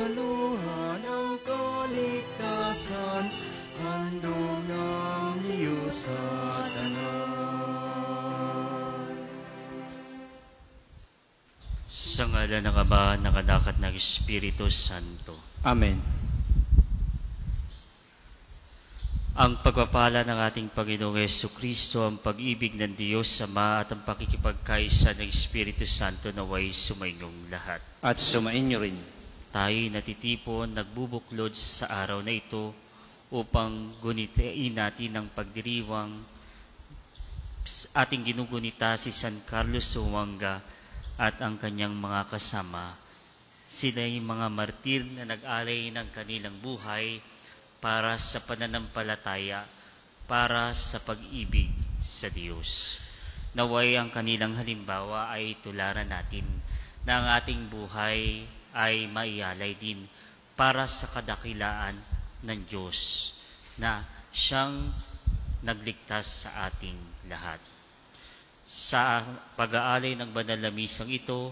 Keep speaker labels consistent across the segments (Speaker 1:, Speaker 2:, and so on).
Speaker 1: saluhan ang kaligtasan, handog ng Diyos sa tanan.
Speaker 2: Sa ngala ng Ama, ng Anak at ng Espiritu Santo.
Speaker 3: Amen.
Speaker 2: Ang pagpapala ng ating Panginoong Yesu Kristo, ang pag-ibig ng Diyos Ama at ang pakikipagkaisa ng Espiritu Santo naway sumaingong lahat.
Speaker 3: At sumainyo rin.
Speaker 2: Tayo'y natitipon, nagbubuklod sa araw na ito upang gunitain natin ang pagdiriwang ating ginugunita si San Carlos Suwanga at ang kanyang mga kasama. Sila yung mga martir na nag-alay ng kanilang buhay para sa pananampalataya, para sa pag-ibig sa Diyos. Naway ang kanilang halimbawa ay tularan natin na ang ating buhay ay maialay din para sa kadakilaan ng Diyos na siyang nagligtas sa ating lahat. Sa pag-aalay ng banal na misang ito,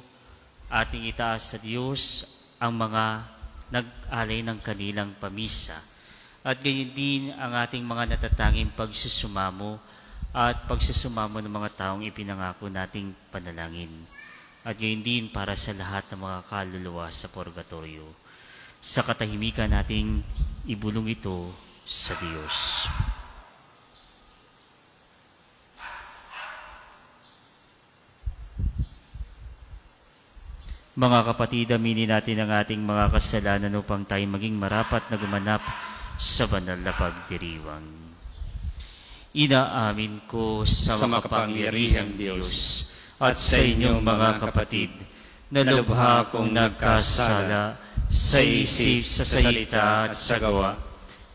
Speaker 2: ating itaas sa Diyos ang mga nag-alay ng kanilang pamisa. At gayon din ang ating mga natatanging pagsusumamo at pagsusumamo ng mga taong ipinangako nating panalangin. At gayon din para sa lahat ng mga kaluluwa sa purgatorio. Sa katahimikan nating ibulong ito sa Diyos. Mga kapatid, aminin natin ang ating mga kasalanan upang tayo maging marapat na gumanap sa banal na pagdiriwang. Inaamin ko sa,
Speaker 3: Sa
Speaker 2: makapangyarihang
Speaker 3: makapangyarihang
Speaker 2: Diyos at sa inyong mga kapatid na lubha kong nagkasala sa isip, sa salita at sa gawa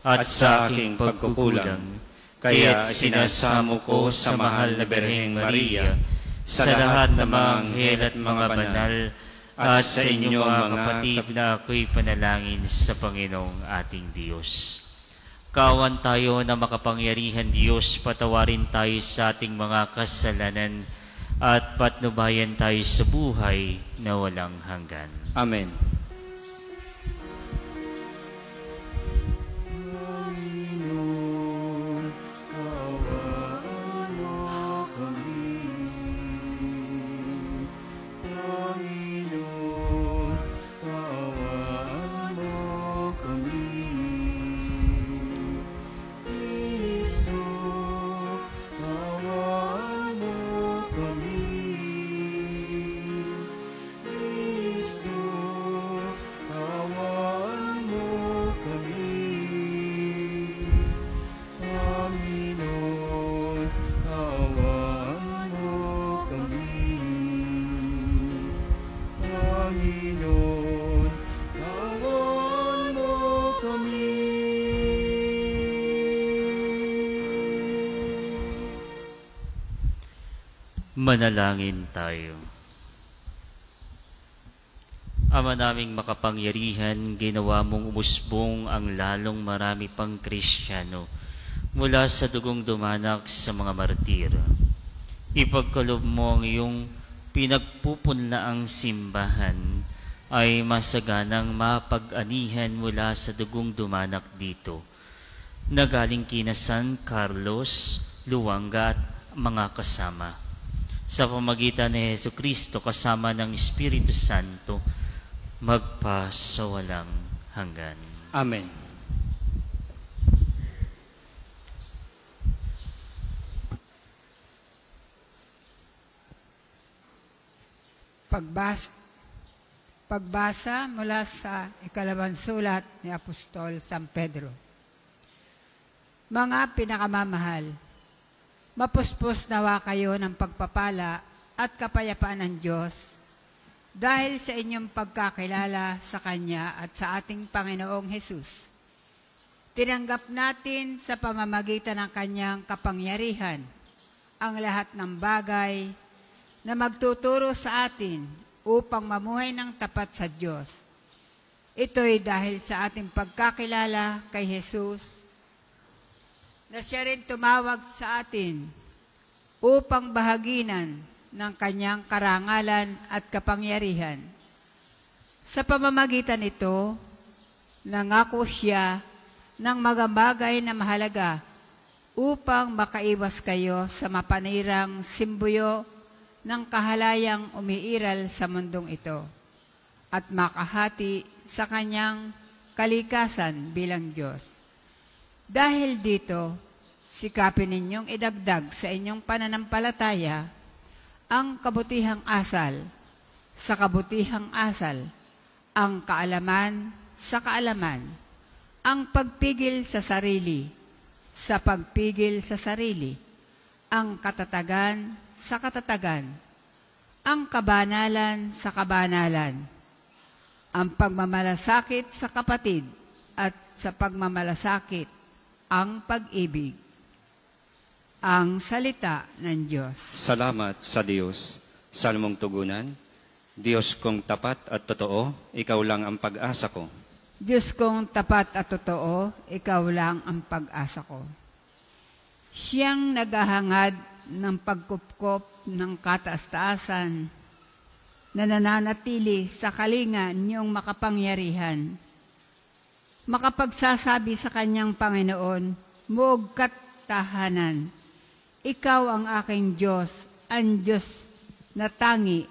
Speaker 2: at sa aking pagkukulang. Kaya sinasamo ko sa mahal na Berheng Maria, sa lahat ng mga anghel at mga banal, at sa inyo mga kapatid na ako'y panalangin sa Panginoong ating Diyos. Kawan tayo na makapangyarihan Diyos, patawarin tayo sa ating mga kasalanan at patnubayan tayo sa buhay na walang hanggan.
Speaker 3: Amen.
Speaker 1: Panginoon,
Speaker 2: Manalangin tayo. Ama naming makapangyarihan, ginawa mong umusbong ang lalong marami pang Kristiyano mula sa dugong dumanak sa mga martir. Ipagkalob mo ang iyong pinagpupunlaang simbahan ay masaganang mapag-anihan mula sa dugong dumanak dito na galing kina San Carlos, Luanga at mga kasama sa pamagitan ni Yesu Kristo kasama ng Espiritu Santo magpa sa walang hanggan.
Speaker 3: Amen.
Speaker 4: Pagbasa, pagbasa mula sa ikalawang sulat ni Apostol San Pedro. Mga pinakamamahal, mapuspos nawa kayo ng pagpapala at kapayapaan ng Diyos dahil sa inyong pagkakilala sa Kanya at sa ating Panginoong Hesus. Tinanggap natin sa pamamagitan ng Kanyang kapangyarihan ang lahat ng bagay na magtuturo sa atin upang mamuhay ng tapat sa Diyos. Ito'y dahil sa ating pagkakilala kay Jesus na siya rin tumawag sa atin upang bahaginan ng kanyang karangalan at kapangyarihan. Sa pamamagitan nito, nangako siya ng mga bagay na mahalaga upang makaiwas kayo sa mapanirang simbuyo ng kahalayang umiiral sa mundong ito at makahati sa kanyang kalikasan bilang Diyos. Dahil dito, sikapin ninyong idagdag sa inyong pananampalataya ang kabutihang asal, sa kabutihang asal, ang kaalaman sa kaalaman, ang pagpigil sa sarili, sa pagpigil sa sarili, ang katatagan sa katatagan, ang kabanalan sa kabanalan, ang pagmamalasakit sa kapatid at sa pagmamalasakit ang pag-ibig. Ang salita ng Diyos.
Speaker 3: Salamat sa Diyos. Salmong tugunan, Diyos kong tapat at totoo, ikaw lang ang pag-asa ko.
Speaker 4: Diyos kong tapat at totoo, ikaw lang ang pag-asa ko. Siyang naghahangad ng pagkupkop ng kataas-taasan na nananatili sa kalinga niyong makapangyarihan. Makapagsasabi sa kanyang Panginoon, Muog kat tahanan. Ikaw ang aking Diyos, ang Diyos na tangi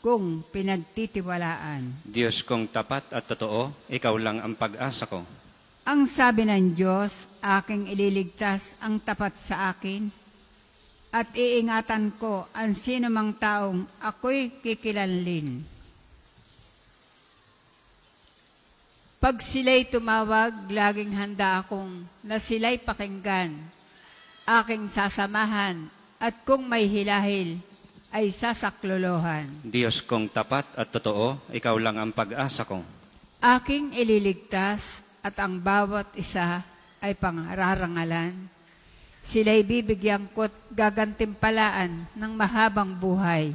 Speaker 4: kung pinagtitiwalaan.
Speaker 3: Diyos kong tapat at totoo, ikaw lang ang pag-asa ko.
Speaker 4: Ang sabi ng Diyos, aking ililigtas ang tapat sa akin, at iingatan ko ang sino mang taong ako'y kikilanlin. Pag sila'y tumawag, laging handa akong na sila'y pakinggan, aking sasamahan, at kung may hilahil, ay sasaklolohan.
Speaker 3: Diyos kong tapat at totoo, ikaw lang ang pag-asa ko.
Speaker 4: Aking ililigtas at ang bawat isa ay pangararangalan. Sila'y bibigyan ko't gagantimpalaan ng mahabang buhay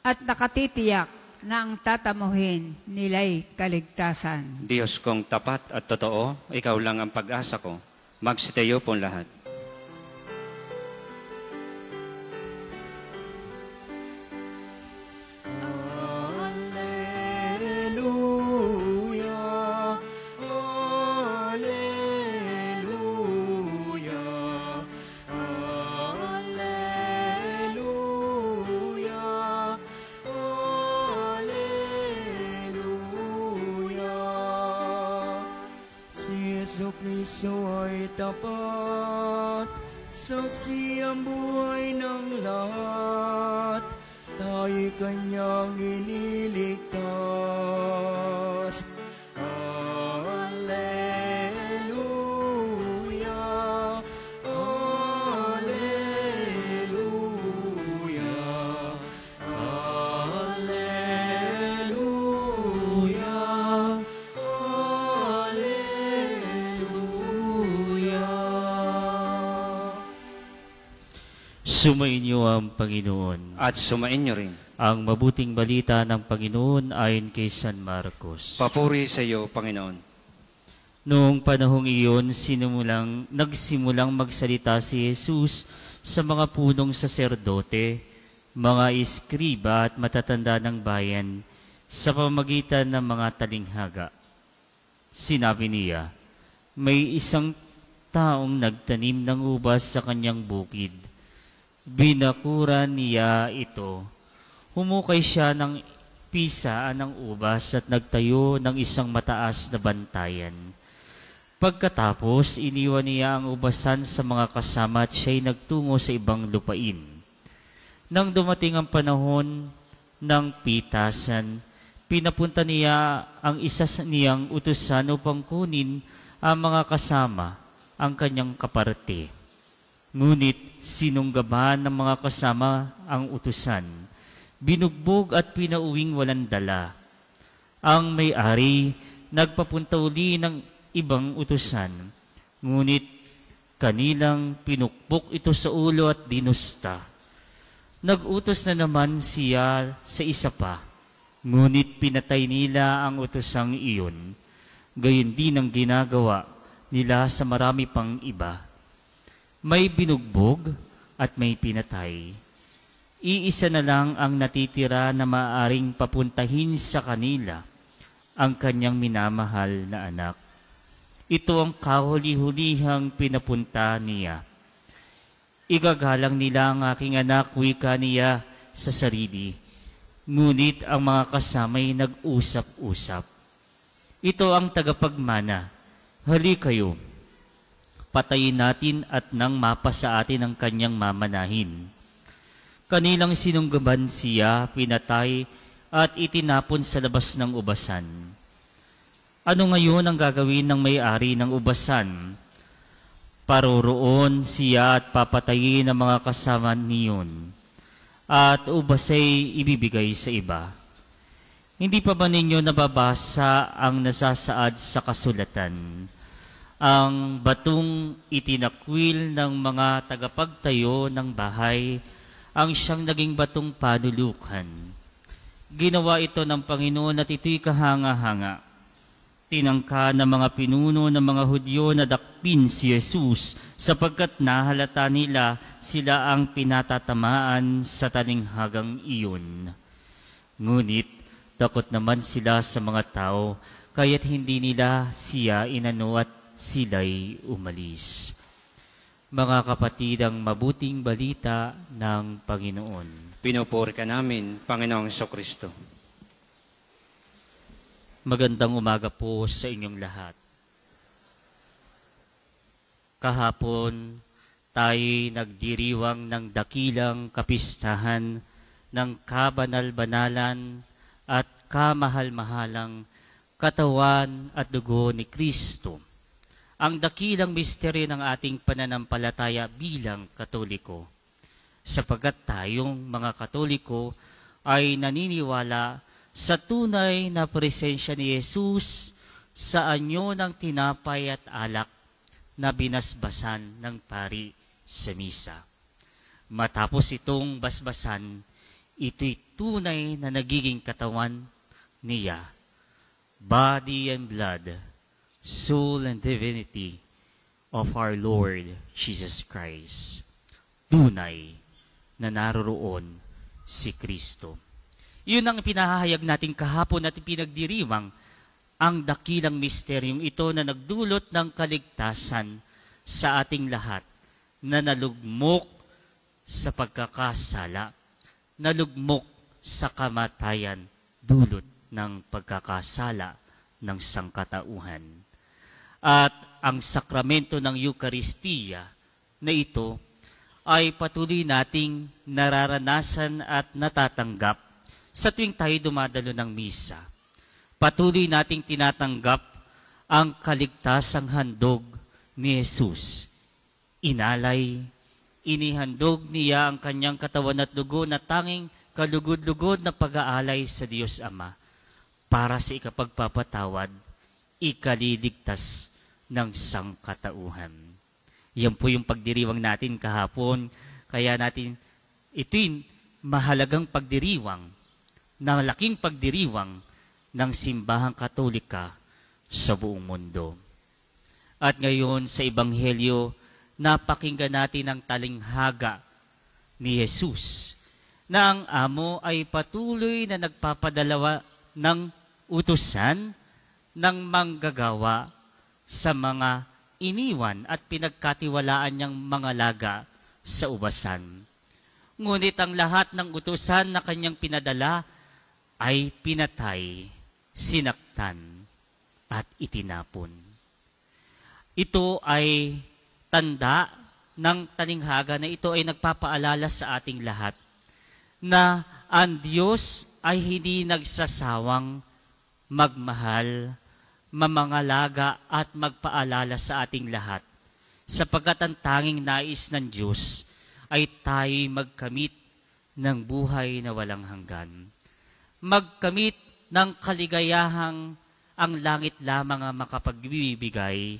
Speaker 4: at nakatitiyak na ang tatamuhin nila'y kaligtasan.
Speaker 3: Diyos kong tapat at totoo, ikaw lang ang pag-asa ko. Magsitayo po lahat.
Speaker 2: Sumainyo ang Panginoon.
Speaker 3: At sumain niyo rin.
Speaker 2: Ang mabuting balita ng Panginoon ayon kay San Marcos.
Speaker 3: Papuri sa iyo, Panginoon.
Speaker 2: Noong panahong iyon, sinimulang, nagsimulang magsalita si Jesus sa mga punong saserdote, mga iskriba at matatanda ng bayan sa pamagitan ng mga talinghaga. Sinabi niya, may isang taong nagtanim ng ubas sa kanyang bukid. Binakuran niya ito. Humukay siya ng pisa ng ubas at nagtayo ng isang mataas na bantayan. Pagkatapos, iniwan niya ang ubasan sa mga kasama at siya'y nagtungo sa ibang lupain. Nang dumating ang panahon ng pitasan, pinapunta niya ang isa sa niyang utusan upang kunin ang mga kasama, ang kanyang kaparte. Ngunit sinunggaban ng mga kasama ang utusan, binugbog at pinauwing walang dala. Ang may-ari nagpapunta uli ng ibang utusan, ngunit kanilang pinukpok ito sa ulo at dinusta. Nagutos na naman siya sa isa pa, ngunit pinatay nila ang utosang iyon. Gayon din ang ginagawa nila sa marami pang iba. May binugbog at may pinatay. Iisa na lang ang natitira na maaring papuntahin sa kanila ang kanyang minamahal na anak. Ito ang kahuli-hulihang pinapunta niya. Igagalang nila ang aking anak, wika niya sa sarili. Ngunit ang mga kasamay nag-usap-usap. Ito ang tagapagmana. Hali kayo. Patayin natin at nang mapa sa atin ang kanyang mamanahin. Kanilang sinunggaban siya, pinatay, at itinapon sa labas ng ubasan. Ano ngayon ang gagawin ng may-ari ng ubasan? Paroroon siya at papatayin ang mga kasama niyon, at ubasay ibibigay sa iba. Hindi pa ba ninyo nababasa ang nasasaad sa kasulatan? Ang batong itinakwil ng mga tagapagtayo ng bahay ang siyang naging batong panulukan. Ginawa ito ng Panginoon at ito'y kahanga-hanga tinangka ng mga pinuno ng mga Hudyo na dakpin si Jesus sapagkat nahalata nila sila ang pinatatamaan sa talinghagang iyon. Ngunit takot naman sila sa mga tao kaya't hindi nila siya inano at sila'y umalis. Mga kapatid, ang mabuting balita ng Panginoon.
Speaker 3: Pinupuri ka namin, Panginoong Kristo.
Speaker 2: Magandang umaga po sa inyong lahat. Kahapon, tayo nagdiriwang ng dakilang kapistahan ng kabanal-banalan at kamahal-mahalang katawan at dugo ni Kristo. Ang dakilang misteryo ng ating pananampalataya bilang katoliko. Sapagat tayong mga katoliko ay naniniwala sa tunay na presensya ni Jesus sa anyo ng tinapay at alak na binasbasan ng pari sa misa. Matapos itong basbasan, ito'y tunay na nagiging katawan niya. Body and blood, soul and divinity of our Lord Jesus Christ. Tunay na naroroon si Kristo. Yun ang pinahahayag natin kahapon at pinagdiriwang ang dakilang misteryong ito na nagdulot ng kaligtasan sa ating lahat na nalugmok sa pagkakasala, nalugmok sa kamatayan dulot ng pagkakasala ng sangkatauhan. At ang sakramento ng Eukaristiya na ito ay patuloy nating nararanasan at natatanggap sa tuwing tayo dumadalo ng misa, patuloy nating tinatanggap ang kaligtasang handog ni Jesus. Inalay, inihandog niya ang kanyang katawan at dugo na tanging kalugod-lugod na pag-aalay sa Diyos Ama para sa ikapagpapatawad, ikaliligtas ng sangkatauhan. Yan po yung pagdiriwang natin kahapon, kaya natin ito'y mahalagang pagdiriwang na laking pagdiriwang ng simbahang katolika sa buong mundo. At ngayon sa Ebanghelyo, napakinggan natin ang talinghaga ni Jesus na ang amo ay patuloy na nagpapadalawa ng utusan ng manggagawa sa mga iniwan at pinagkatiwalaan niyang mga laga sa ubasan. Ngunit ang lahat ng utusan na kanyang pinadala ay pinatay, sinaktan, at itinapon. Ito ay tanda ng talinghaga na ito ay nagpapaalala sa ating lahat na ang Diyos ay hindi nagsasawang magmahal, mamangalaga at magpaalala sa ating lahat sapagkat ang tanging nais ng Diyos ay tayo magkamit ng buhay na walang hanggan magkamit ng kaligayahang ang langit lamang ang makapagbibigay,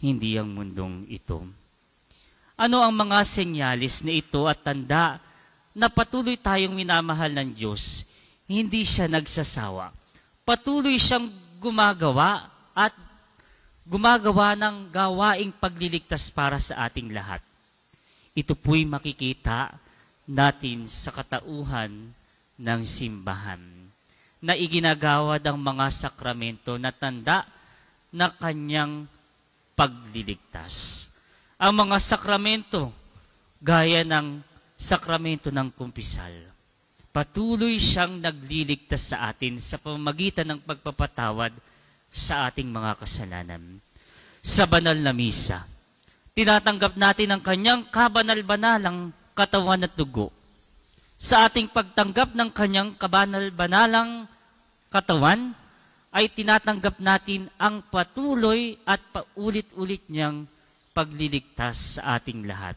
Speaker 2: hindi ang mundong ito. Ano ang mga senyalis na ito at tanda na patuloy tayong minamahal ng Diyos, hindi siya nagsasawa. Patuloy siyang gumagawa at gumagawa ng gawaing pagliligtas para sa ating lahat. Ito po'y makikita natin sa katauhan ng simbahan. na iginagawad ang mga sakramento na tanda na kanyang pagliligtas. Ang mga sakramento, gaya ng sakramento ng kumpisal, patuloy siyang nagliligtas sa atin sa pamamagitan ng pagpapatawad sa ating mga kasalanan. Sa banal na misa, tinatanggap natin ang kanyang kabanal-banalang katawan at dugo. Sa ating pagtanggap ng kanyang kabanal-banalang katawan, ay tinatanggap natin ang patuloy at paulit-ulit niyang pagliligtas sa ating lahat.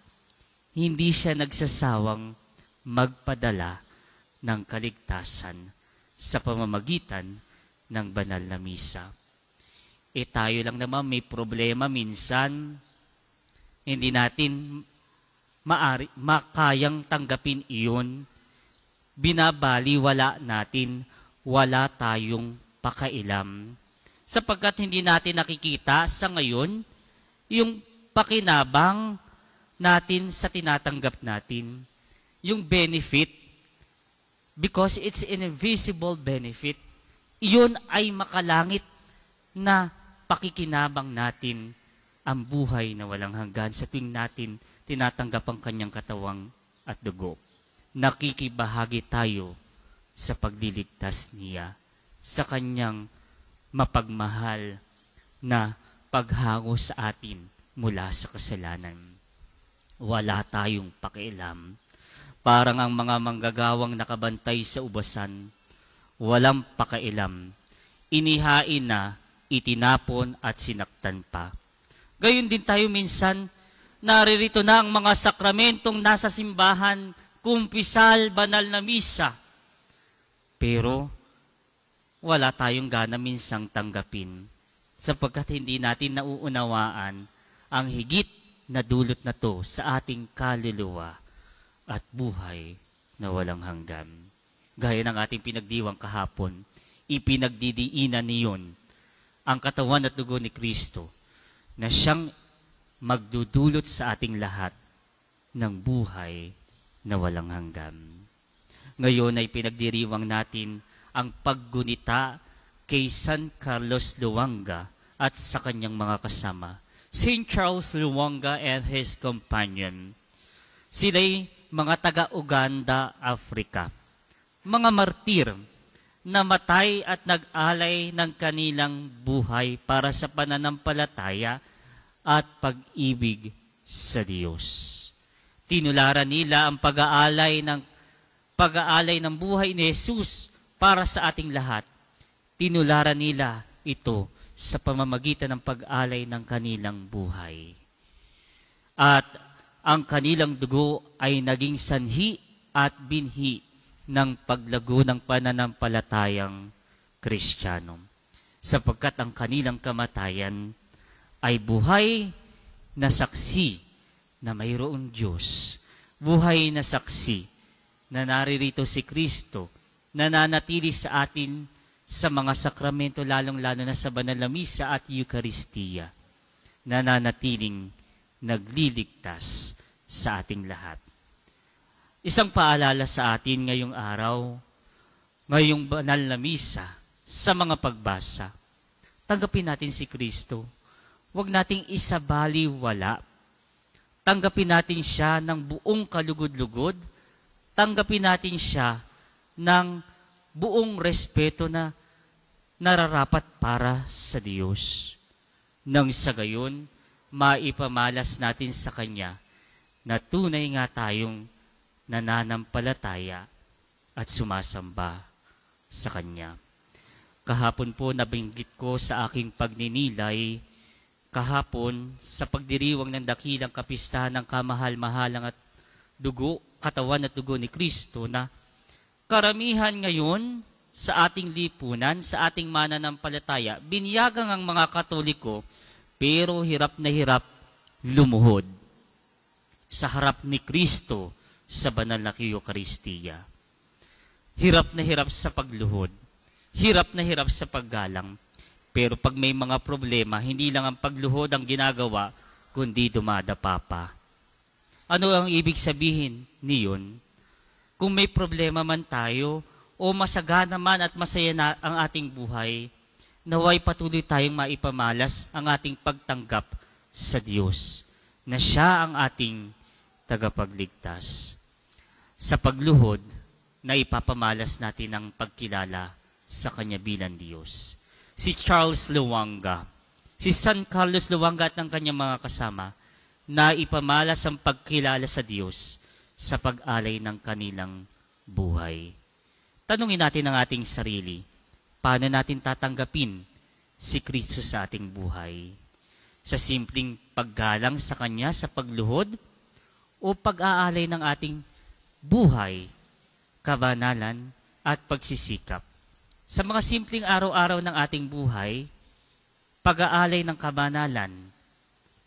Speaker 2: Hindi siya nagsasawang magpadala ng kaligtasan sa pamamagitan ng banal na misa. E tayo lang naman may problema minsan, hindi natin maari, makayang tanggapin iyon, binabaliwala natin, wala tayong pakailam. Sapagkat hindi natin nakikita sa ngayon yung pakinabang natin sa tinatanggap natin, yung benefit, because it's an invisible benefit, iyon ay makalangit na pakikinabang natin ang buhay na walang hanggan sa tuwing natin tinatanggap ang kanyang katawang at dugo. Nakikibahagi tayo sa pagliligtas niya sa kanyang mapagmahal na paghango sa atin mula sa kasalanan. Wala tayong pakialam. Parang ang mga manggagawang nakabantay sa ubasan, walang pakialam. Inihain na itinapon at sinaktan pa. Gayon din tayo minsan, naririto na ang mga sakramentong nasa simbahan, kumpisal, banal na misa. Pero, wala tayong gana minsang tanggapin sapagkat hindi natin nauunawaan ang higit na dulot na to sa ating kaluluwa at buhay na walang hanggan. Gaya ng ating pinagdiwang kahapon, ipinagdidiinan niyon ang katawan at dugo ni Kristo na siyang magdudulot sa ating lahat ng buhay na walang hanggan. Ngayon ay pinagdiriwang natin ang paggunita kay San Carlos Luanga at sa kanyang mga kasama. St. Charles Luanga and his companion. Sila'y mga taga-Uganda, Africa. Mga martir namatay at nag-alay ng kanilang buhay para sa pananampalataya at pag-ibig sa Diyos. Tinularan nila ang pag-aalay ng pag-aalay ng buhay ni Jesus para sa ating lahat. Tinularan nila ito sa pamamagitan ng pag-alay ng kanilang buhay. At ang kanilang dugo ay naging sanhi at binhi ng paglago ng pananampalatayang Kristiyano. Sapagkat ang kanilang kamatayan ay buhay na saksi na mayroong Diyos. Buhay na saksi na naririto si Kristo, na nanatili sa atin sa mga sakramento, lalong-lalo na sa banal na misa at Eucharistia, na nagliligtas sa ating lahat. Isang paalala sa atin ngayong araw, ngayong banal na misa, sa mga pagbasa. Tanggapin natin si Kristo. Huwag nating isabali wala. Tanggapin natin siya ng buong kalugod-lugod. Tanggapin natin siya ng buong respeto na nararapat para sa Diyos. Nang sa gayon, maipamalas natin sa Kanya na tunay nga tayong nananampalataya at sumasamba sa Kanya. Kahapon po nabinggit ko sa aking pagninilay, kahapon sa pagdiriwang ng dakilang kapistahan ng kamahal-mahalang at dugo, katawan at dugo ni Kristo na karamihan ngayon sa ating lipunan, sa ating mananampalataya, binyagang ang mga katoliko, pero hirap na hirap lumuhod sa harap ni Kristo sa banal na Eucharistia. Hirap na hirap sa pagluhod. Hirap na hirap sa paggalang. Pero pag may mga problema, hindi lang ang pagluhod ang ginagawa, kundi dumadapa pa. Ano ang ibig sabihin niyon? Kung may problema man tayo, o masagana man at masaya na ang ating buhay, naway patuloy tayong maipamalas ang ating pagtanggap sa Diyos, na siya ang ating tagapagligtas. Sa pagluhod, na ipapamalas natin ang pagkilala sa Kanya bilang Diyos. Si Charles Luwanga, si San Carlos Luwanga at ang kanyang mga kasama, na ipamalas ang pagkilala sa Diyos sa pag-alay ng kanilang buhay. Tanungin natin ang ating sarili, paano natin tatanggapin si Kristo sa ating buhay? Sa simpleng paggalang sa Kanya sa pagluhod o pag-aalay ng ating buhay, kabanalan at pagsisikap? Sa mga simpleng araw-araw ng ating buhay, pag-aalay ng kabanalan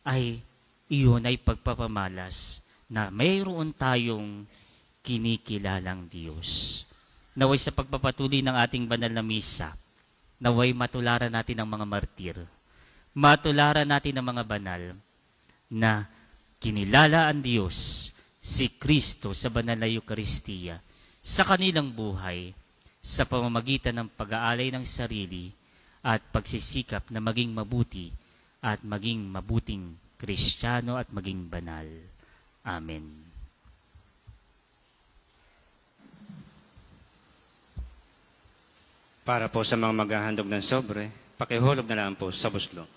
Speaker 2: ay iyon ay pagpapamalas na mayroon tayong kinikilalang Diyos. Naway sa pagpapatuloy ng ating banal na misa, naway matularan natin ang mga martir, matularan natin ang mga banal na kinilala ang Diyos, si Kristo sa banal na Eukaristiya, sa kanilang buhay, sa pamamagitan ng pag-aalay ng sarili at pagsisikap na maging mabuti at maging mabuting kristyano at maging banal. Amen.
Speaker 3: Para po sa mga maghahandog ng sobre, pakihulog na lang po sa buslo.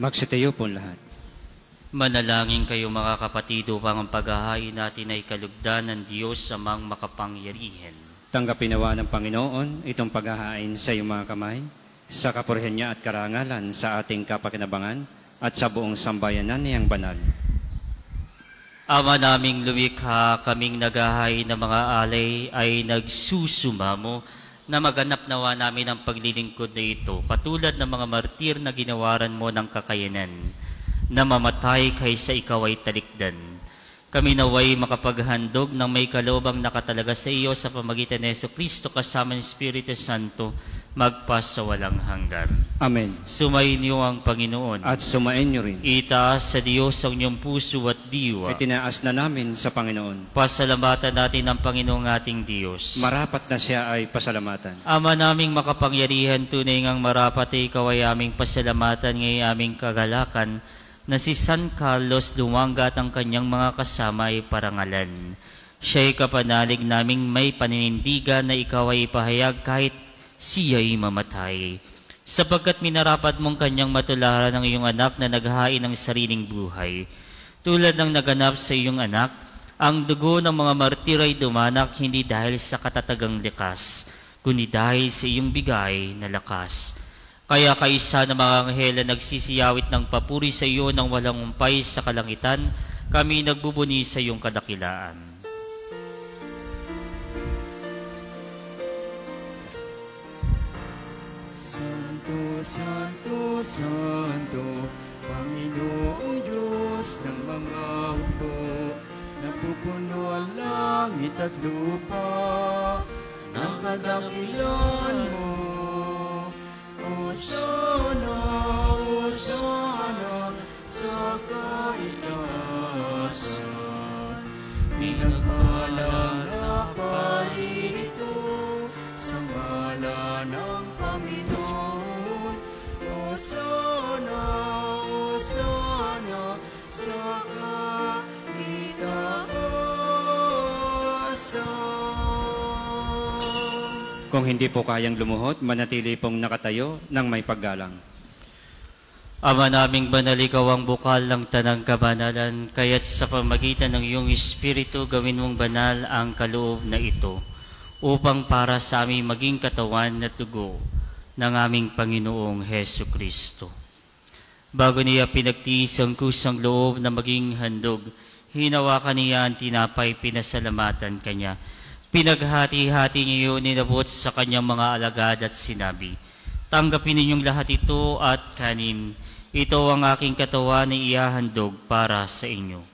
Speaker 3: Magsitayo po lahat.
Speaker 2: Manalangin kayo mga kapatid upang ang paghahain natin ay kalugdan ng Diyos amang makapangyarihan.
Speaker 3: Tanggapin nawa ng Panginoon itong paghahain sa iyong mga kamay, sa kapurihan niya at karangalan sa ating kapakinabangan at sa buong sambayanan niyang banal.
Speaker 2: Ama naming lumikha, kaming naghahain ng mga alay ay nagsusumamo na maganap nawa namin ang paglilingkod na ito, katulad ng mga martir na ginawaran mo ng kakayanan, na mamatay kaysa ikaw ay talikdan. Kami naway makapaghandog ng may kalobang nakatalaga sa iyo sa pamagitan ni Yeso Kristo kasama ng Espiritu Santo, magpas sa walang hanggan.
Speaker 3: Amen.
Speaker 2: Sumainyo ang Panginoon.
Speaker 3: At sumain niyo rin.
Speaker 2: Itaas sa Diyos ang inyong puso at diwa.
Speaker 3: Itinaas na namin sa Panginoon.
Speaker 2: Pasalamatan natin ang Panginoong ating Diyos.
Speaker 3: Marapat na siya ay pasalamatan.
Speaker 2: Ama naming makapangyarihan, tunay ngang marapat ay ikaw ay aming pasalamatan ngay aming kagalakan na si San Carlos Luwanga at ang kanyang mga kasama ay parangalan. Siya'y kapanalig naming may paninindigan na ikaw ay ipahayag kahit siya'y mamatay. Sapagkat minarapat mong kanyang matularan ng iyong anak na naghahain ng sariling buhay. Tulad ng naganap sa iyong anak, ang dugo ng mga martir ay dumanak hindi dahil sa katatagang likas, kundi dahil sa iyong bigay na lakas. Kaya kaisa ng mga anghel na nagsisiyawit ng papuri sa iyo ng walang umpay sa kalangitan, kami nagbubuni sa iyong kadakilaan.
Speaker 1: Santo, Santo, Panginoong Diyos ng mga hukbo, napupuno ang langit at lupa ng kadakilan mo. O sana, o sana, sa kaitaasan, pinagpalang na paririto sa ngala ng Panginoon. O Osana, Osana, sa kaitaasan.
Speaker 3: Kung hindi po kayang lumuhod, manatili pong nakatayo ng may paggalang.
Speaker 2: Ama naming banal, ikaw ang bukal ng tanang kabanalan, kaya't sa pamagitan ng iyong Espiritu gawin mong banal ang kaloob na ito, upang para sa aming maging katawan at dugo ng aming Panginoong Heso Kristo. Bago niya pinagtiis ang kusang loob na maging handog, hinawakan niya ang tinapay, pinasalamatan kanya. Pinaghati-hati niya yun, ninabot sa kanyang mga alagad at sinabi, Tanggapin ninyong lahat ito at kanin. Ito ang aking katawan na iyahandog para sa inyo.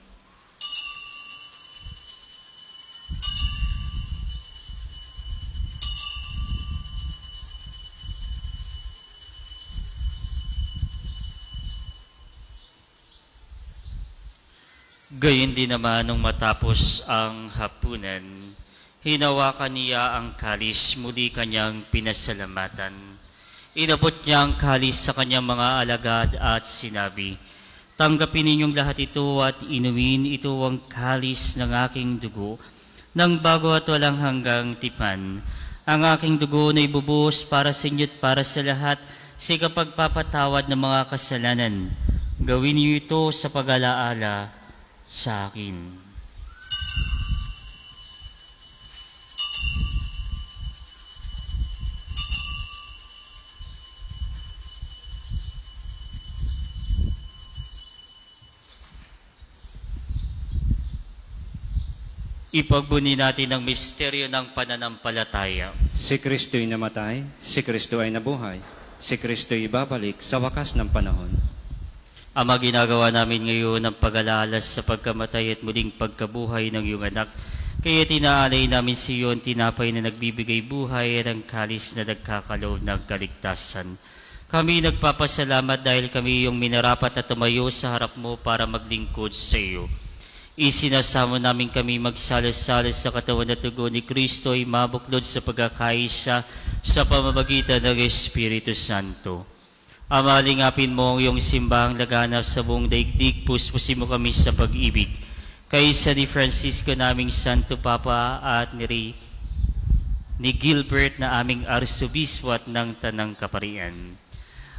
Speaker 2: Gayon din naman nung matapos ang hapunan, hinawakan niya ang kalis, muli kanyang pinasalamatan. Inabot niya ang kalis sa kanyang mga alagad at sinabi, Tanggapin ninyong lahat ito at inumin ito ang kalis ng aking dugo, ng bago at walang hanggang tipan. Ang aking dugo na ibubuhos para sa inyo at para sa lahat sa kapagpapatawad ng mga kasalanan. Gawin niyo ito sa pag-alaala sa akin. Ipagbuni natin ang misteryo ng pananampalataya.
Speaker 3: Si Kristo'y namatay, si Kristo ay nabuhay, si Kristo'y babalik sa wakas ng panahon.
Speaker 2: Ama, ginagawa namin ngayon ang pag-alaala sa pagkamatay at muling pagkabuhay ng iyong anak. Kaya tinaalay namin sa iyo ang tinapay na nagbibigay buhay at ang kalis na nagkakaloob ng kaligtasan. Kami nagpapasalamat dahil kami yung minarapat na tumayo sa harap mo para maglingkod sa iyo. Isinasamo namin kami magsalas-salas sa katawan at tugo ni Kristo ay mabuklod sa pagkakaisa sa pamamagitan ng Espiritu Santo. Ama, lingapin mo ang iyong simbahang laganap sa buong daigdig, puspusin mo kami sa pag-ibig. Kaysa ni Francisco naming Santo Papa at ni, ni Gilbert na aming arsobispo at ng Tanang Kaparian.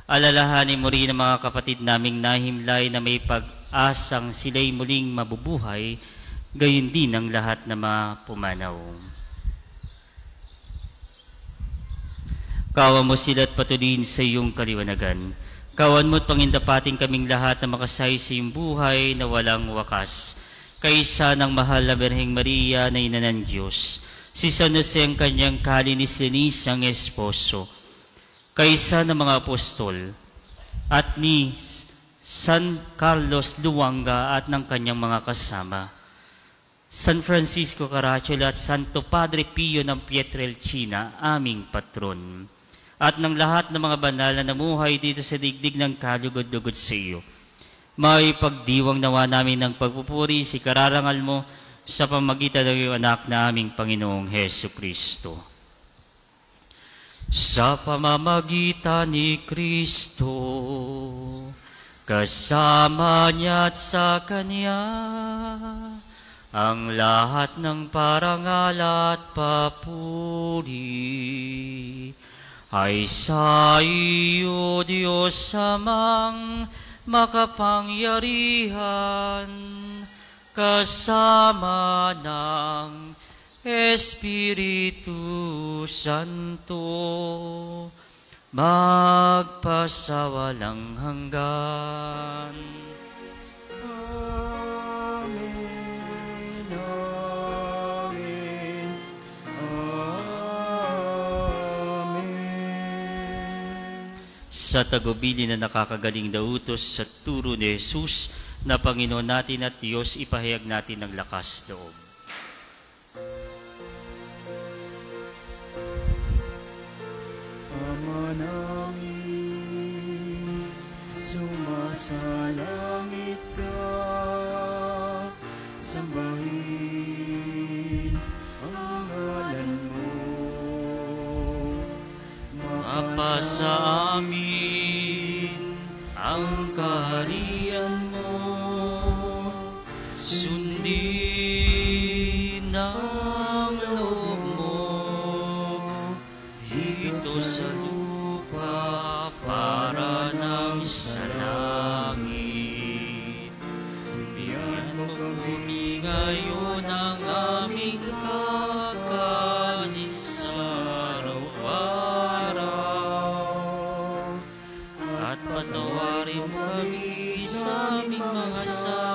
Speaker 2: Alalahanin mo rin ang mga kapatid naming nahimlay na may pag-asang sila'y muling mabubuhay, gayon din ang lahat na mga pumanaw. Kawan mo sila at patuloyin sa iyong kaliwanagan. Kawan mo at pangindapating kaming lahat na makasay sa iyong buhay na walang wakas. Kaysa ng mahal na Berheng Maria na ina ng Diyos, si San Jose ang kanyang kalinis-linis ang esposo, kaysa ng mga apostol, at ni San Carlos Luanga at ng kanyang mga kasama, San Francisco Caracciolo at Santo Padre Pio ng Pietrelcina, aming patron, at ng lahat ng mga banal na namuhay dito sa digdig ng kalugod-lugod sa iyo. May pagdiwang nawa namin ng pagpupuri si kararangal mo sa pamagitan ng iyong anak na aming Panginoong Heso Kristo. Sa pamamagitan ni Kristo, kasama niya at sa Kanya, ang lahat ng parangal at papuri ay sa iyo, Diyos amang makapangyarihan, kasama ng Espiritu Santo, magpasawalang hanggan. Sa tagubili na nakakagaling na utos sa turo ni Jesus na Panginoon natin at Diyos, ipahayag natin ng lakas loob.
Speaker 1: Ama namin, sumasalangit ka, sambahin
Speaker 2: pa sa amin ang patawarin mo kami sa aming mga sala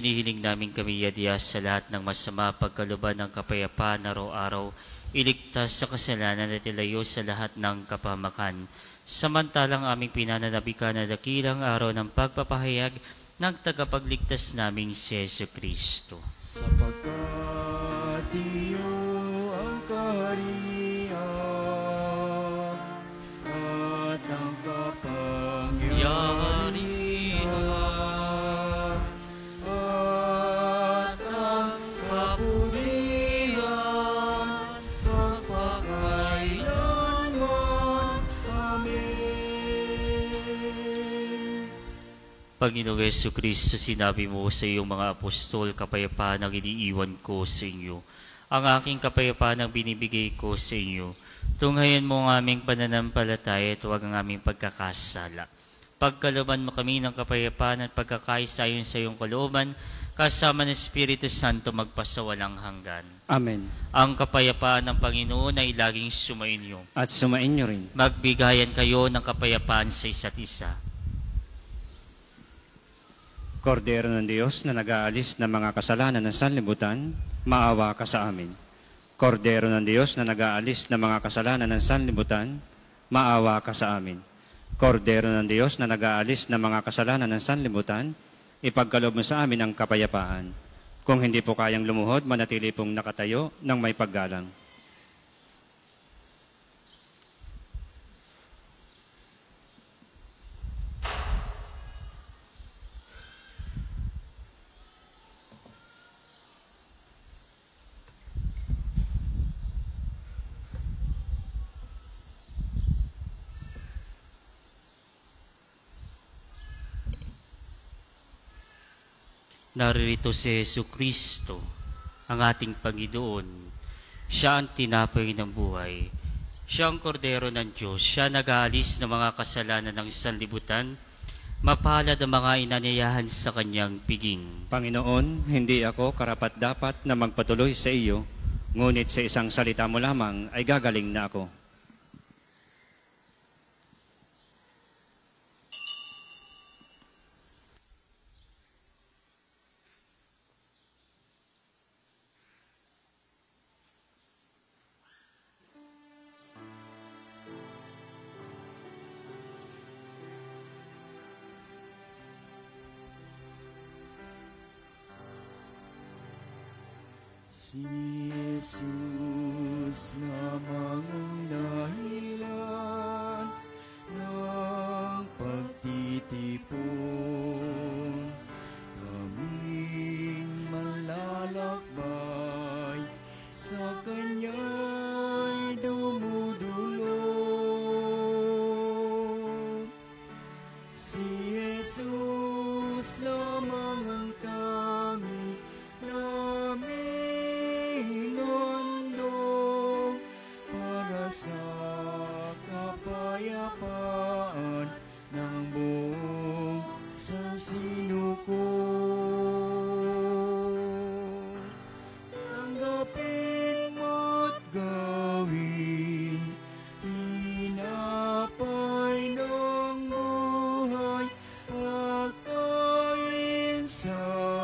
Speaker 2: Hinihiling namin kami yadya sa lahat ng masama pagkaluban ng kapayapaan araw-araw, iligtas sa kasalanan at ilayo sa lahat ng kapamakan. Samantalang aming pinananabikan na dakilang araw ng pagpapahayag ng tagapagligtas naming si Yesu Kristo.
Speaker 1: Sapagkat
Speaker 2: Panginoong Yesu Kristo, sinabi mo sa iyong mga apostol, kapayapaan ang iniiwan ko sa inyo. Ang aking kapayapaan ang binibigay ko sa inyo. Tunghayan mo ang aming pananampalataya at huwag ang aming pagkakasala. Pagkalaban mo kami ng kapayapaan at pagkakaisayon sa iyong kalooban, kasama ng Espiritu Santo magpasawalang hanggan.
Speaker 3: Amen.
Speaker 2: Ang kapayapaan ng Panginoon ay laging sumainyo.
Speaker 3: At sumain niyo rin.
Speaker 2: Magbigayan kayo ng kapayapaan sa isa't isa.
Speaker 3: Kordero ng Diyos na nag-aalis ng mga kasalanan ng sanlibutan, maawa ka sa amin. Kordero ng Diyos na nag-aalis ng mga kasalanan ng sanlibutan, maawa ka sa amin. Kordero ng Diyos na nag-aalis ng mga kasalanan ng sanlibutan, ipagkaloob mo sa amin ang kapayapaan. Kung hindi po kayang lumuhod, manatili pong nakatayo ng may paggalang.
Speaker 2: Naririto si Yesu Kristo, ang ating Panginoon. Siya ang tinapay ng buhay. Siya ang kordero ng Diyos. Siya nag-aalis ng mga kasalanan ng sanlibutan. Mapalad ang mga inanyayahan sa kanyang piging.
Speaker 3: Panginoon, hindi ako karapat dapat na magpatuloy sa iyo, ngunit sa isang salita mo lamang ay gagaling na ako.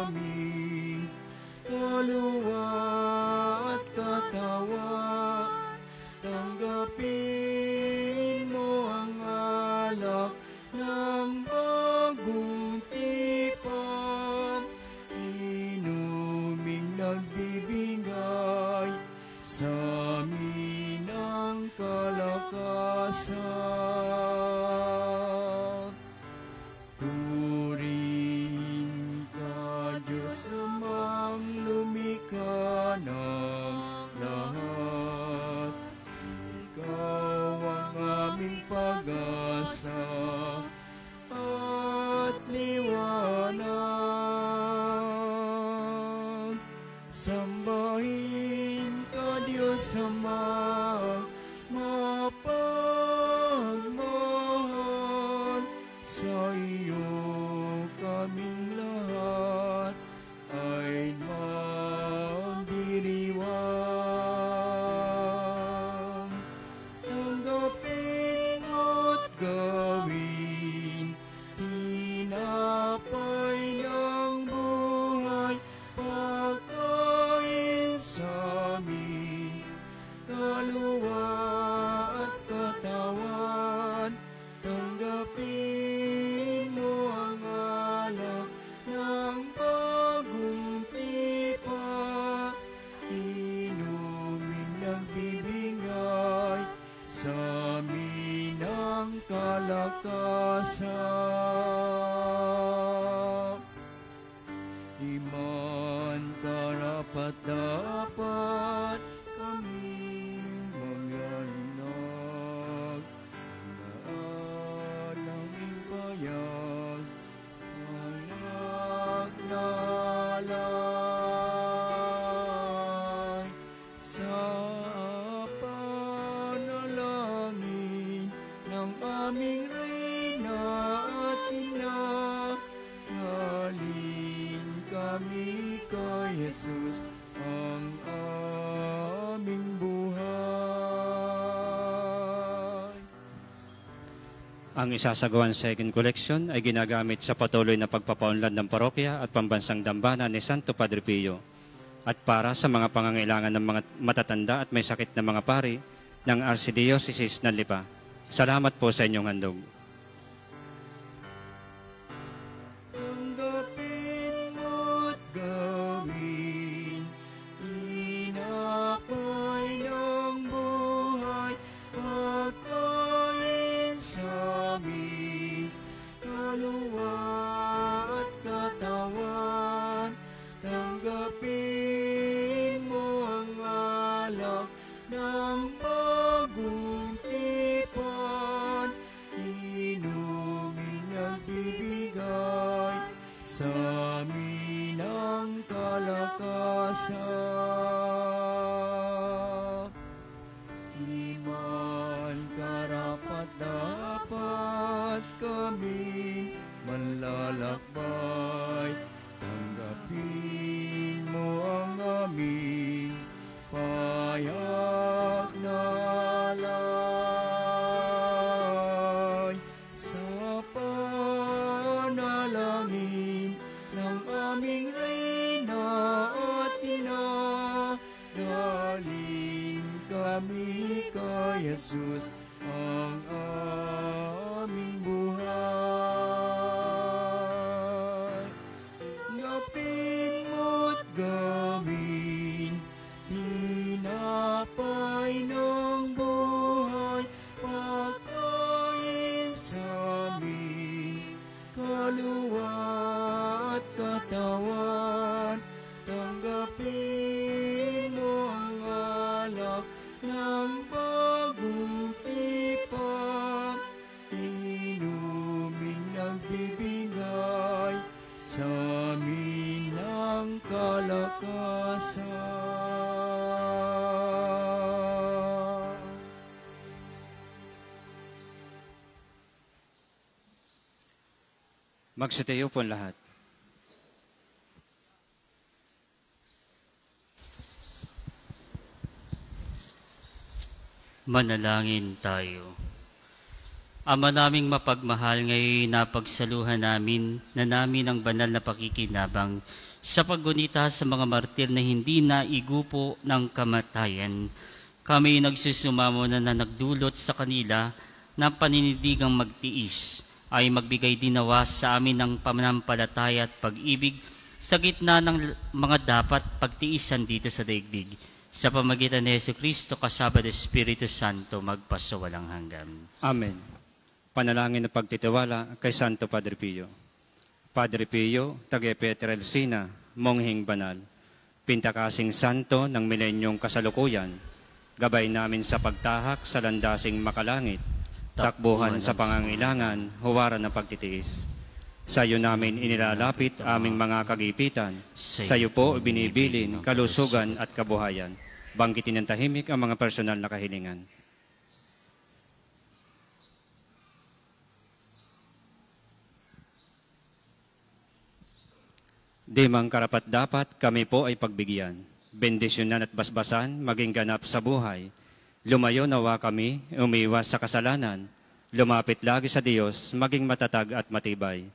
Speaker 1: Aming Kaluwa Ang isasagawang second collection ay ginagamit sa patuloy na pagpapaunlad ng parokya at pambansang dambana ni Santo Padre Pio at para sa mga pangangailangan ng mga matatanda at may sakit na mga pari ng Archdiocese ng Lipa. Salamat po sa inyong handog. Magsitayo po lahat.
Speaker 2: Manalangin tayo. Ama naming mapagmahal, ngayon napagsaluhan namin na namin ang banal na pakikinabang sa paggunita sa mga martir na hindi na igupo ng kamatayan. Kami nagsusumamo na, na nagdulot sa kanila ng paninindigang magtiis ay magbigay dinawa sa amin ng pananampalataya at pag-ibig sa gitna ng mga dapat pagtiisan dito sa daigdig. Sa pamagitan ni Yesu Kristo kasama ng Espiritu Santo magpasawalang hanggan.
Speaker 3: Amen. Panalangin ng pagtitiwala kay Santo Padre Pio. Padre Pio, taga Petrelcina, Monghing Banal, Pintakasing Santo ng milenyong kasalukuyan, gabay namin sa pagtahak sa landasing makalangit, takbuhan sa pangangailangan, huwaran ng pagtitiis. Sa iyo namin inilalapit aming mga kagipitan, sa iyo po binibilin kalusugan at kabuhayan. Banggitin ng tahimik ang mga personal na kahilingan. Di mang karapat dapat kami po ay pagbigyan. Bendisyonan at basbasan, maging ganap sa buhay. Lumayo nawa kami, umiwas sa kasalanan. Lumapit lagi sa Diyos, maging matatag at matibay.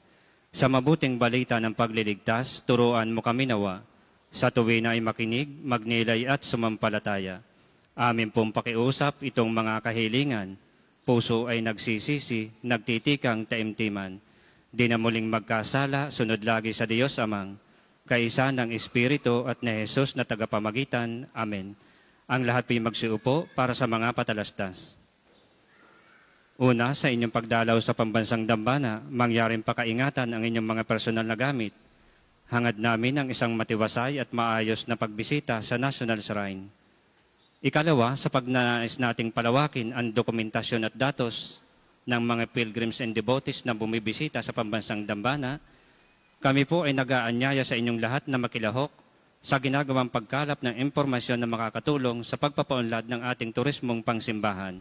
Speaker 3: Sa mabuting balita ng pagliligtas, turuan mo kami nawa. Sa tuwi na ay makinig, magnilay at sumampalataya. Amin pong pakiusap itong mga kahilingan. Puso ay nagsisisi, nagtitikang taimtiman. Di na muling magkasala, sunod lagi sa Diyos Amang, kaisa ng Espiritu at ni Jesus na tagapamagitan. Amen. Ang lahat po'y magsiupo para sa mga patalastas. Una, sa inyong pagdalaw sa pambansang dambana, mangyaring pakaingatan ang inyong mga personal na gamit. Hangad namin ang isang matiwasay at maayos na pagbisita sa National Shrine. Ikalawa, sa pagnanais nating palawakin ang dokumentasyon at datos ng mga pilgrims and devotees na bumibisita sa pambansang dambana, kami po ay nag-aanyaya sa inyong lahat na makilahok sa ginagawang pagkalap ng impormasyon na makakatulong sa pagpapaunlad ng ating turismong pangsimbahan.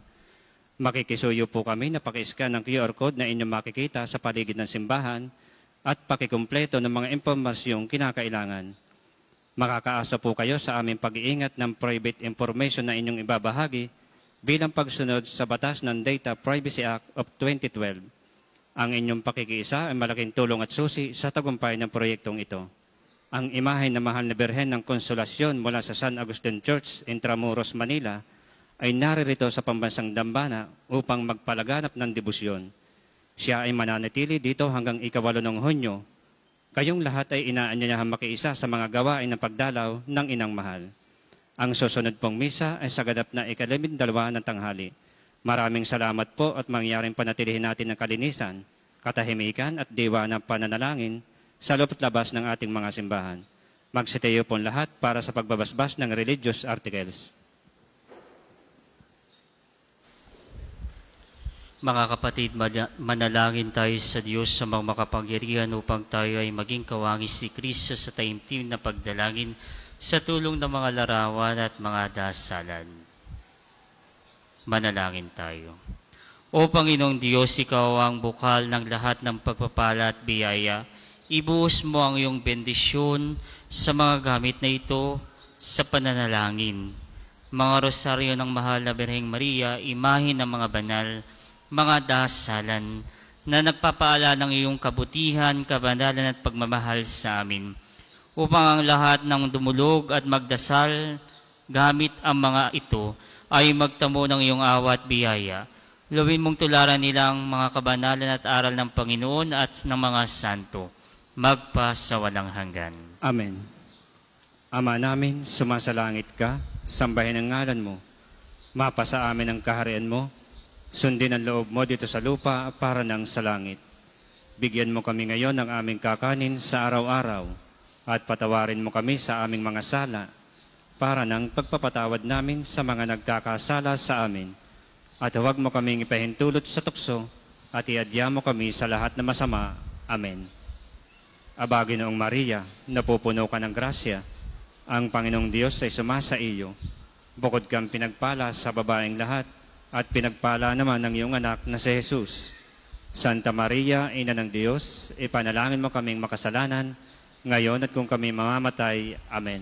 Speaker 3: Makikisuyo po kami na pakiscan ng QR code na inyong makikita sa paligid ng simbahan at pakikumpleto ng mga impormasyong kinakailangan. Makakaasa po kayo sa aming pag-iingat ng private information na inyong ibabahagi bilang pagsunod sa batas ng Data Privacy Act of 2012. Ang inyong pakikiisa ay malaking tulong at susi sa tagumpay ng proyektong ito. Ang imahe ng mahal na Birhen ng Konsolasyon mula sa San Agustin Church, Intramuros, Manila, ay naririto sa pambansang Dambana upang magpalaganap ng debusyon. Siya ay mananatili dito hanggang ikawalo ng Hunyo. Kayong lahat ay inaanyayahan makiisa sa mga gawain ng pagdalaw ng inang mahal. Ang susunod pong misa ay sa ganap na ikalabindalawa ng tanghali. Maraming salamat po at mangyaring panatilihin natin ng kalinisan, katahimikan at diwa ng pananalangin sa loob at labas ng ating mga simbahan. Magsitayo po lahat para sa pagbabasbas ng religious articles.
Speaker 2: Mga kapatid, mana- manalangin tayo sa Diyos sa mga makapangyarihan upang tayo ay maging kawangis ni Kristo sa taimtim na pagdalangin sa tulong ng mga larawan at mga dasalan. Manalangin tayo. O Panginoong Diyos, Ikaw ang bukal ng lahat ng pagpapala at biyaya. Ibuhos mo ang iyong bendisyon sa mga gamit na ito sa pananalangin. Mga rosaryo ng mahal na Birheng Maria, imahin ng mga banal, mga dasalan na nagpapaala ng iyong kabutihan, kabanalan at pagmamahal sa amin upang ang lahat ng dumulog at magdasal gamit ang mga ito ay magtamo ng iyong awa at biyaya. Luwin mong tularan nilang mga kabanalan at aral ng Panginoon at ng mga santo, magpa sa walang hanggan.
Speaker 3: Amen. Ama namin, sumasalangit ka, sambahin ang ngalan mo. Mapa amin ang kaharian mo, sundin ang loob mo dito sa lupa para nang sa langit. Bigyan mo kami ngayon ng aming kakanin sa araw-araw at patawarin mo kami sa aming mga sala para nang pagpapatawad namin sa mga nagkakasala sa amin. At huwag mo kaming ipahintulot sa tukso at iadya mo kami sa lahat na masama. Amen. Aba, Ginoong Maria, napupuno ka ng grasya. Ang Panginoong Diyos ay sumasa iyo. Bukod kang pinagpala sa babaeng lahat, at pinagpala naman ng iyong anak na si Jesus. Santa Maria, Ina ng Diyos, ipanalangin mo kaming makasalanan, ngayon at kung kami mamamatay. Amen.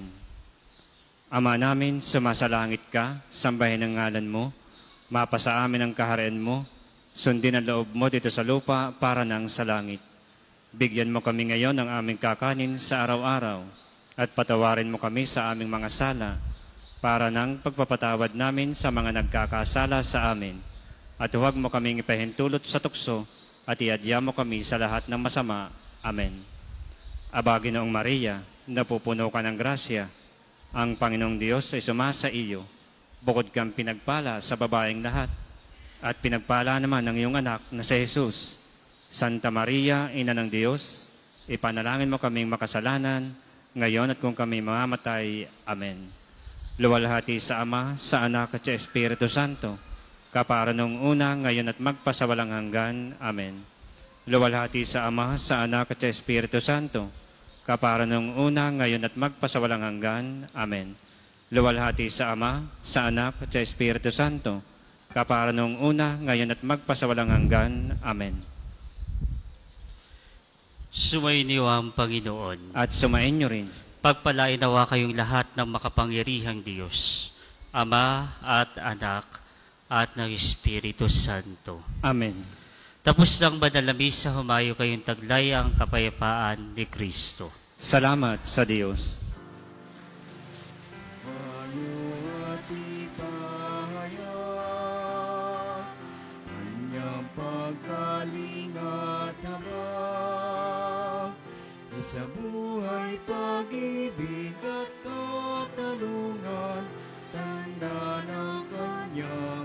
Speaker 3: Ama namin, sumasalangit ka, sambahin ang ngalan mo, mapasa amin ang kaharian mo, sundin ang loob mo dito sa lupa para nang sa langit. Bigyan mo kami ngayon ng aming kakanin sa araw-araw at patawarin mo kami sa aming mga sala para nang pagpapatawad namin sa mga nagkakasala sa amin. At huwag mo kaming ipahintulot sa tukso at iadya mo kami sa lahat ng masama. Amen. Aba, Ginoong Maria, napupuno ka ng grasya, ang Panginoong Diyos ay sumasa iyo. Bukod kang pinagpala sa babaeng lahat, at pinagpala naman ng iyong anak na si Jesus. Santa Maria, Ina ng Diyos, ipanalangin mo kaming makasalanan, ngayon at kung kami mamamatay. Amen. Luwalhati sa Ama, sa Anak at sa Espiritu Santo, kapara nung una, ngayon at magpasawalang hanggan. Amen. Luwalhati sa Ama, sa Anak at sa Espiritu Santo, kapara nung una, ngayon at magpasawalang hanggan. Amen. Luwalhati sa Ama, sa Anak at sa Espiritu Santo, kapara nung una, ngayon at magpasawalang hanggan. Amen.
Speaker 2: Sumainiwa ang Panginoon.
Speaker 3: At sumain nyo rin.
Speaker 2: Pagpalain nawa kayong lahat ng makapangyarihang Diyos, Ama at Anak at ng Espiritu Santo.
Speaker 3: Amen.
Speaker 2: Tapos ng madalamis sa humayo kayong taglay ang kapayapaan ni Kristo.
Speaker 3: Salamat sa Diyos.
Speaker 1: sa buhay, pag-ibig at katanungan, tanda ng Kanya.